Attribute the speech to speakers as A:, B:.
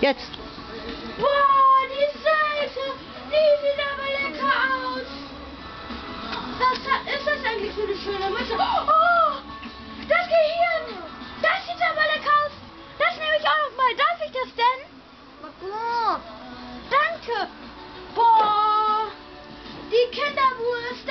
A: Jetzt! Boah, die Seite! Die sieht aber lecker aus! Was ist das eigentlich für eine schöne Mütze? Oh, oh! Das Gehirn! Das sieht aber lecker aus! Das nehme ich auch noch mal. Darf ich das denn? Danke! Boah! Die Kinderwurst!